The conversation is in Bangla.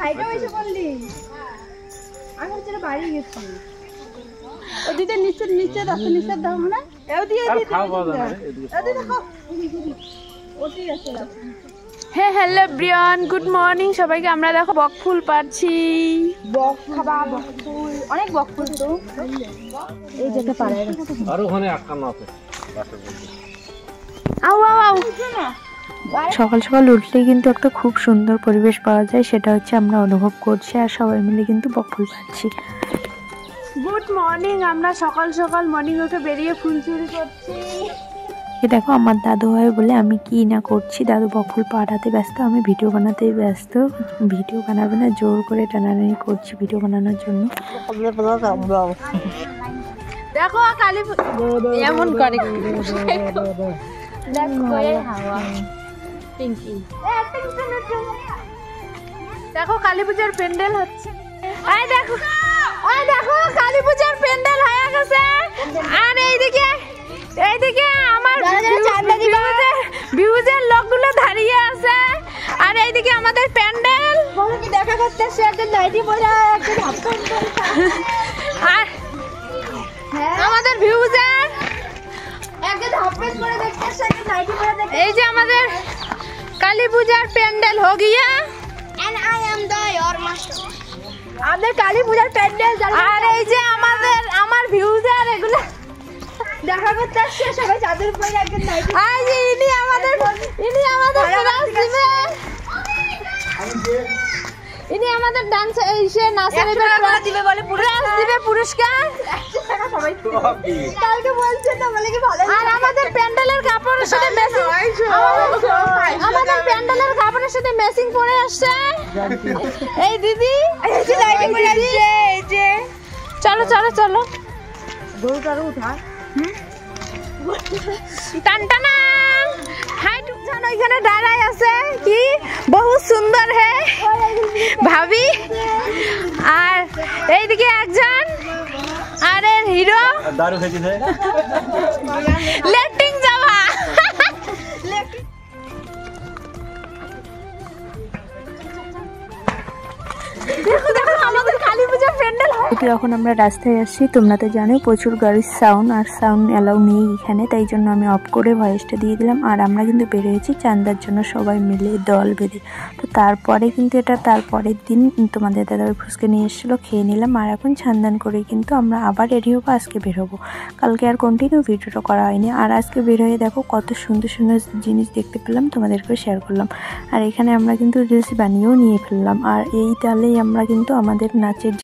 হাইটা এসে বললি। আমি বাড়ি গেছি ও নিচে নিচে দাও নিচে দাও মানে। না হ্যাঁ হ্যালো ব্রিয়ন গুড মর্নিং। সবাইকে আমরা দেখো বক ফুল পাচ্ছি। বক খাবা ফুল। অনেক বক ফুল তো। এই যেতে পারে আর ওখানে আটকানো আছে। আউ আউ সকাল সকাল উঠলে কিন্তু একটা খুব সুন্দর পরিবেশ পাওয়া যায় সেটা হচ্ছে আমরা অনুভব করছি আর সবাই মিলে কিন্তু বকফুল পাচ্ছি। গুড মর্নিং আমরা সকাল সকাল মর্নিং ওকে বেরিয়ে ফুল চুরি করছি। এ দেখো আমার দাদু হয় বলে আমি কি না করছি? দাদু বকফুল পাঠাতে ব্যস্ত আমি ভিডিও বানাতে ব্যস্ত। ভিডিও বানাবে না জোর করে টানাটানি করছি ভিডিও বানানোর জন্য। দেখো কালী এমন করে। দেখো হাওয়া। পিঙ্কি। দেখো কালী পূজার প্যান্ডেল হচ্ছে। এই দেখো ওই দেখো কালী পূজার প্যান্ডেল হয়ে গেছে। আর এইদিকে এইদিকে আমার ভিউজের লোকগুলো দাঁড়িয়ে আছে। আর এইদিকে আমাদের প্যান্ডেল। দেখা করতে সে একটা নাইটি পরে আর হ্যাঁ? আমাদের ভিউজের এই যে আমাদের কালী পূজার প্যান্ডেল হো গিয়া? And I am the your master. আমাদের কালী পূজার প্যান্ডেল আর এই যে আমাদের আমার ভিউজার এগুলো দেখা করতে আসছে সবাই চাদর পরে একটা নাইটি আর ইনি আমাদের ইনি আমাদের প্রাইজ দিবে। ইনি আমাদের ডান্স এই সে নাচের দিবে বলে প্রাইজ দিবে পুরস্কার। সবাই কালকে বলছে তো বলে কি ভালো আর আমাদের প্যান্ডেলের কাপড়ের সাথে ম্যাচিং সাথে ম্যাচিং পরে আসছে? এই দিদি? চলো চলো চলো। গরুটারও উঠা টান টানা হাই টুকজান ওইখানে দাঁড়ায় আছে। কি? বহু সুন্দর হে। ভাবি? আর এইদিকে একজন। আর এর হিরো দারু খেয়েছিস দেখো দেখো আমাদের কালী যখন আমরা রাস্তায় আসছি, তোমরা তো জানোই প্রচুর গাড়ির সাউন্ড আর সাউন্ড অ্যালাউ নেই এখানে, তাই জন্য আমি অফ করে ভয়েসটা দিয়ে দিলাম। আর আমরা কিন্তু বেরিয়েছি চান্দার জন্য সবাই মিলে দল বেঁধে। তো তারপরে কিন্তু এটা, তারপরের দিন তোমাদের দাদা ওই ফুচকে নিয়ে এসেছিল, খেয়ে নিলাম। আর এখন ছান্দান করে কিন্তু আমরা আবার রেডি হব, আজকে বের হব। কালকে আর কন্টিনিউ ভিডিওটা করা হয়নি। আর আজকে বের হয়ে দেখো কত সুন্দর সুন্দর জিনিস দেখতে পেলাম, তোমাদেরকেও শেয়ার করলাম। আর এখানে আমরা কিন্তু রিলস বানিয়েও নিয়ে ফেললাম। আর এই তালেই আমরা কিন্তু আমাদের নাচের